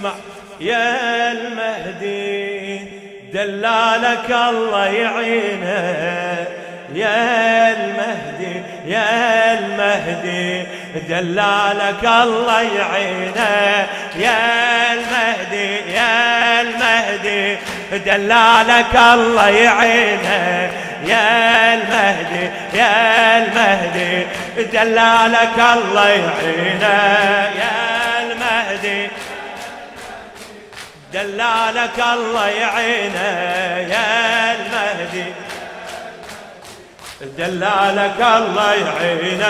اسمع يا المهدي دلالك الله يعينه. يا المهدي يا المهدي دلالك الله يعينه. يا المهدي يا المهدي دلالك الله يعينه. يا المهدي يا المهدي دلالك الله يعينه. يا المهدي دلالك الله يعينه يا المهدي. دلالك الله يعينه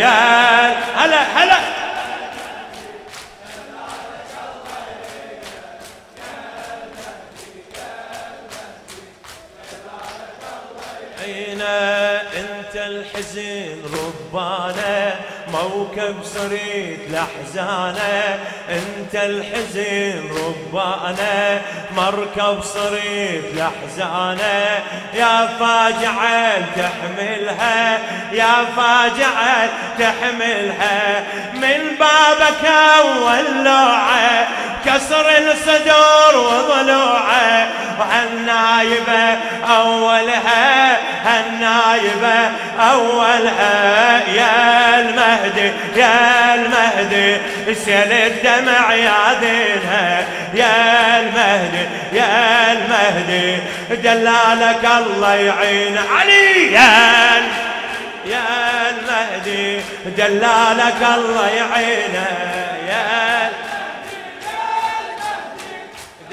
يا هلا هلا. انت الحزن ربانه موكب صريت لحزانه انت الحزن ربانه مركب صريت لحزانه يا فاجعة تحملها يا فاجعة تحملها. من بابك اول لوعه كسر الصدور وضلوعه وهالنايبة أولها هالنايبة أولها. يا المهدي يا المهدي سيل الدمع يا دينها يا المهدي يا المهدي دلالك الله يعين علي. يا يا المهدي دلالك الله يعينه. يا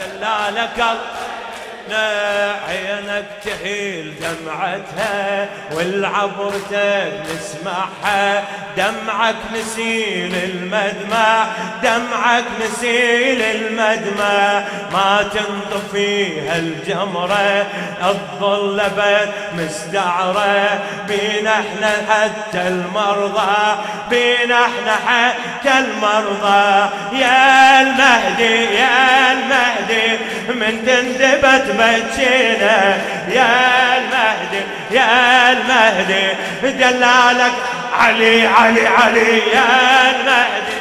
دلالك عينك تهيل دمعتها والعبرتك نسمعها دمعك نسيل المدمع دمعك نسيل المدمع. ما تنطفيها الجمرة الظل بيت مستعرة. بينا إحنا حتى المرضى بينا إحنا حتى المرضى. يا المهدي يا المهدي من تندبت بجينا يا المهدي يا المهدي دلالك علي علي علي. يا المهدي.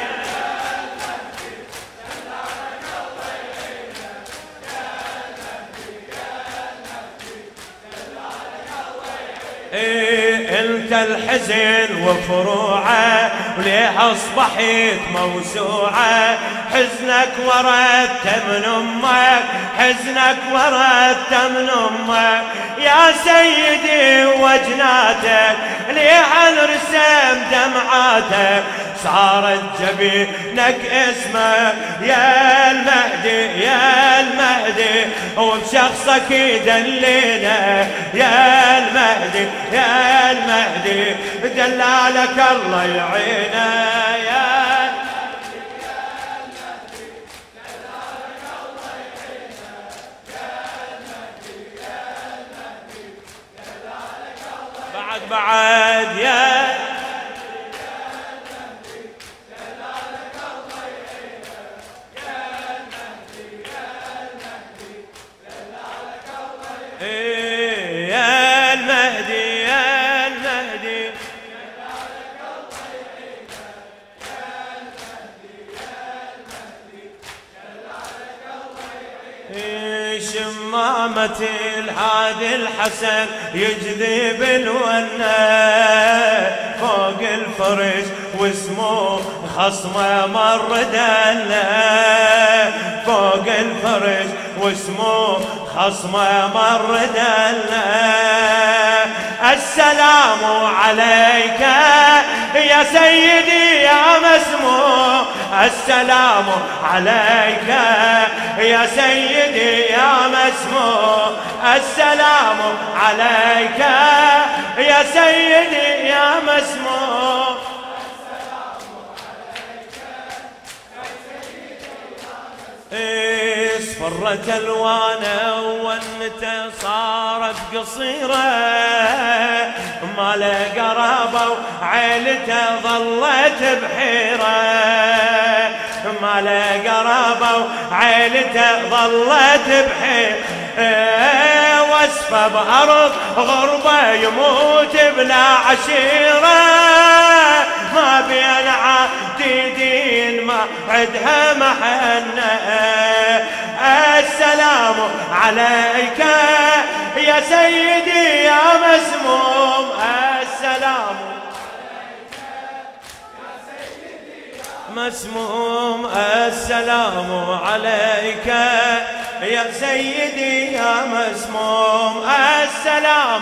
إيه. انت الحزن وفروعة وليه أصبحت موسوعة. حزنك ورثت من أمك حزنك ورثت من أمك. يا سيدي وجناتك ليه الرسم دمعاتك. صارت جبينك اسمه يا المهدي يا المهدي. وبشخصك يدلينا يا المهدي يا دلالك الله يعينه يا بعد بعد يا شمامة الهادي الحسن يجذب الونة فوق الفرش واسمه خصمة مر دلة فوق الفرش واسمه خصمة مر دلة السلام عليك يا سيدي يا مسمو السلام عليك يا سيدي يا مسمو. السلام عليك يا سيدي يا مسمو. اصفرت الوانه وانته صارت قصيرة ما قرابة وعيلته ظلت بحيرة. ما له قرابه وعيلته ظلت بحيره وصفه بأرض غربة يموت بلا عشيرة. ما بين عتيدين ما عدها محنة. السلام عليك يا سيدي يا مسموم. مسموم السلام عليك يا سيدي يا مسموم السلام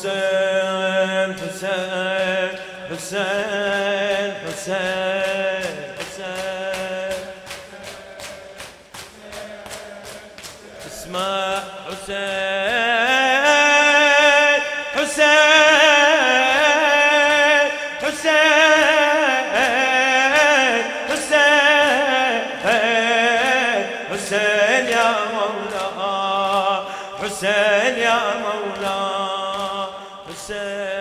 حسين حسين حسين اسمع حسين حسين حسين حسين حسين يا مولا حسين يا مولا أنا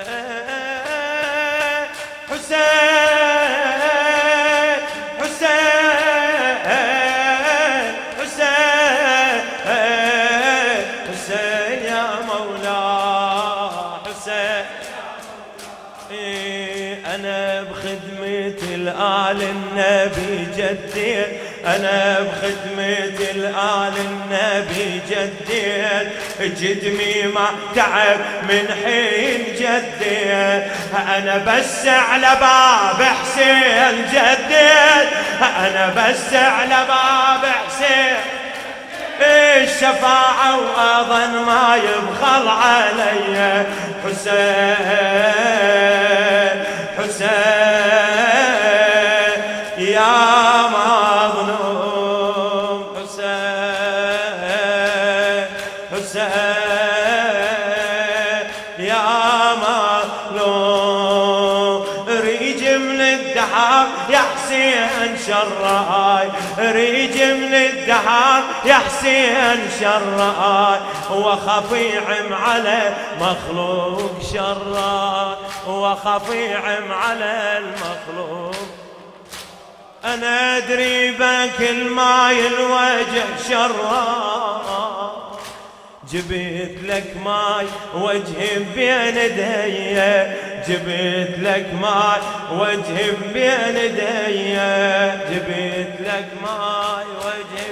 بخدمة الآل النبي جدي. أنا بخدمة الآل النبي جدي. جدمي ما تعب من حين جدي. أنا بس على باب حسين جدي. أنا بس على باب حسين. الشفاعة وأظن ما يبخل علي. حسين شراي ريج من الدحر يا حسين شراي وخفيعم على مخلوق شراي وخفيعم على المخلوق. أنا أدري بكل ماي الوجه شراي جبت لك ماي وجهي بين ايديا جبت لك ماي وجهي بين ايديا جبت لك ماي وجهي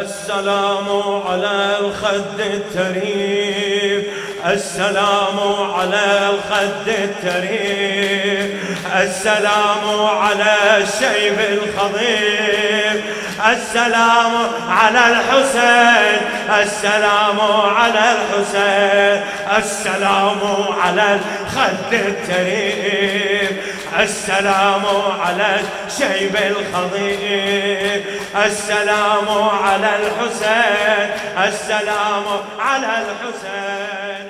السلام على الخد التريب السلام على الخد التريب السلام على الشيب الخضيب. السلام على الحسين السلام على الحسين السلام على الخد التريب السلام على الشيب الخضيب السلام على الحسين السلام على الحسين.